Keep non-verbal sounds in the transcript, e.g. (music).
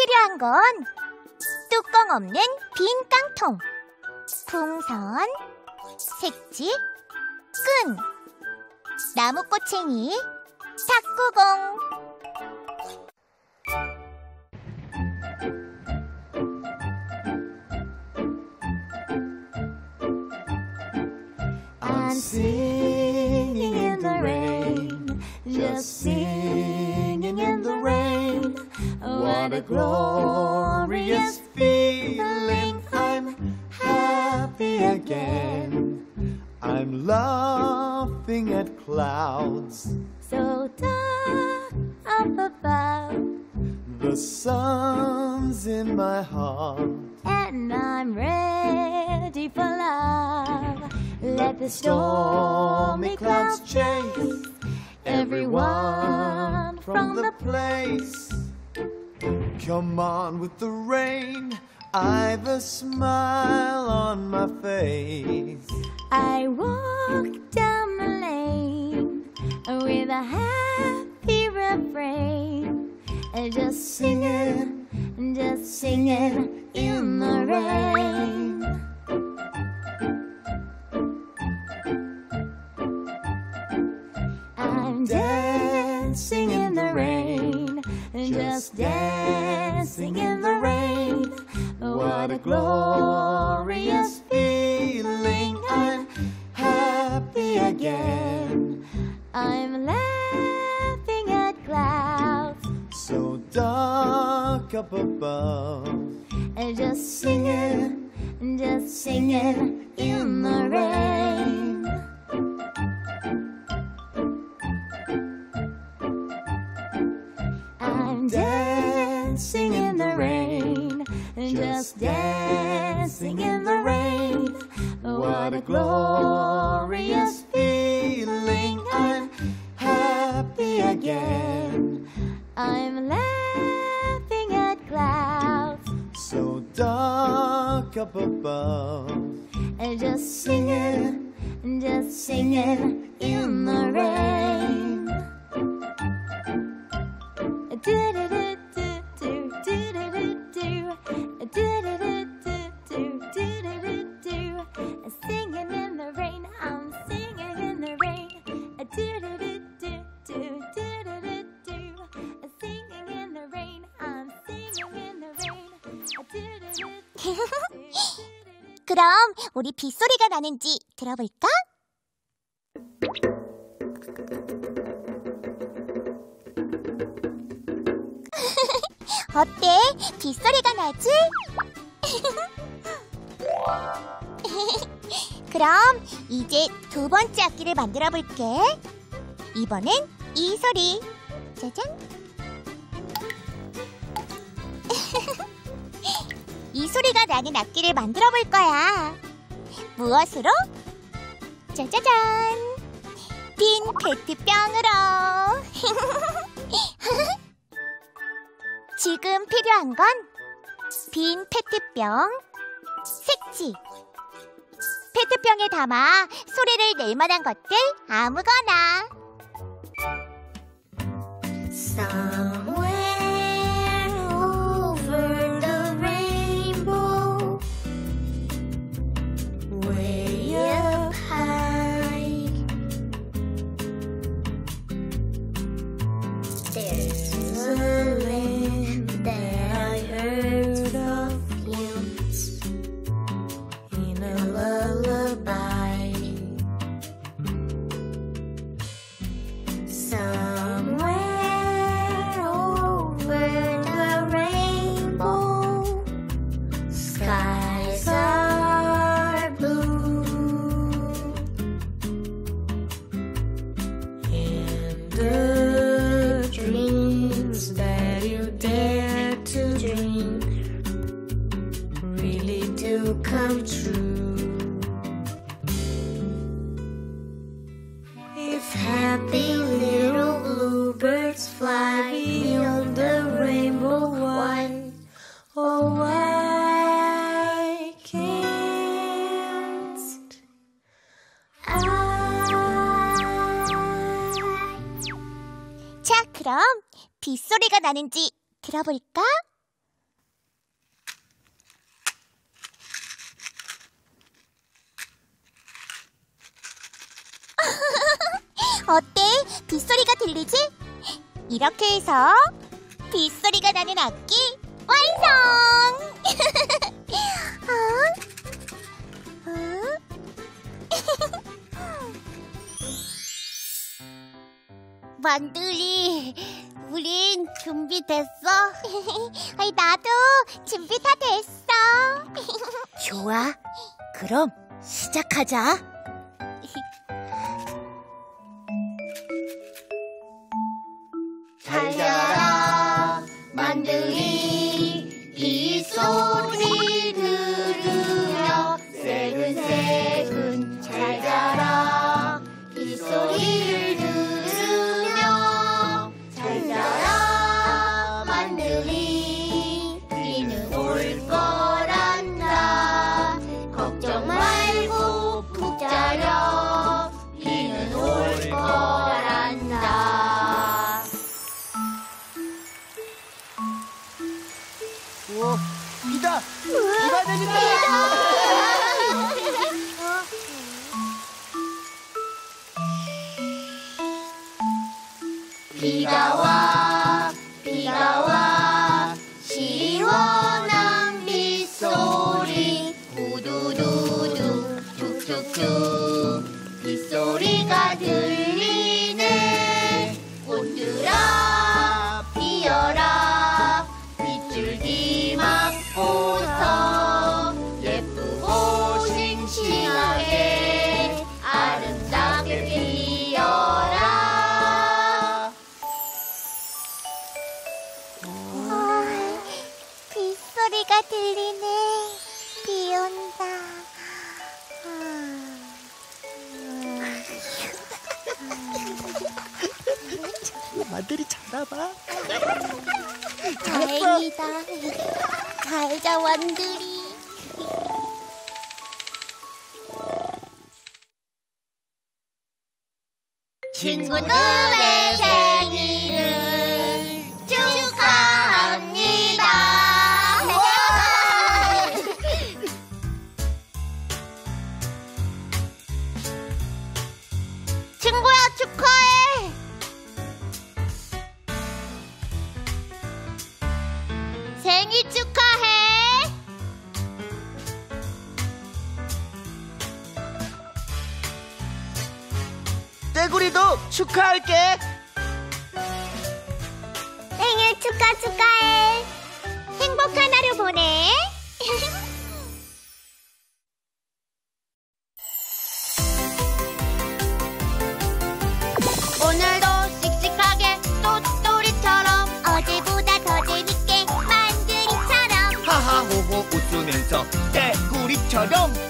필요한 건 뚜껑 없는 빈 깡통, 풍선, 색지, 끈, 나무꼬챙이, 탁구공. What a glorious feeling! I'm happy again. I'm laughing at clouds. So dark up above, The sun's in my heart. and I'm ready for love. Let the stormy clouds chase everyone from the place. Come on with the rain. I've a smile on my face. I walk down the lane with a happy refrain, and just singing, just singing in the rain. I'm dancing just dancing in the rain. Oh, what a glorious feeling! I'm happy again. I'm laughing at clouds So dark up above. and just singing, just singing in the rain. Glorious feeling! I'm happy again. I'm laughing at clouds So dark up above. and just singing, just singing in the rain. (laughs) 그럼 우리 빗소리가 나는지 들어볼까? (laughs) 어때? 빗소리가 나지? (laughs) 그럼 이제 두 번째 악기를 만들어 볼게. 이번엔 이 소리. 짜잔. 이 소리가 나는 악기를 만들어 볼 거야. 무엇으로? 짜자잔! 빈 페트병으로! (laughs) 지금 필요한 건 빈 페트병, 색지. 페트병에 담아 소리를 낼 만한 것들 아무거나. Come true. If happy little bluebirds fly beyond the rainbow, why, oh why can't I? 자, 그럼 빗소리가 나는지 들어볼까? 어때? 빗소리가 들리지? 이렇게 해서 빗소리가 나는 악기 완성! (laughs) 어? 어? (laughs) 만두리, 우린 준비됐어? (laughs) 나도 준비 다 됐어. 좋아. 그럼 시작하자. 잘 자라. 만들이 툭툭툭, 빗소리가 들 만들이 잘나봐. 다행이다. 잘자 완들이. 친구들의 생 생일 축하해. 떼구리도 축하할게. 생일 축하 축하해. 행복한 하루 보내. Dum.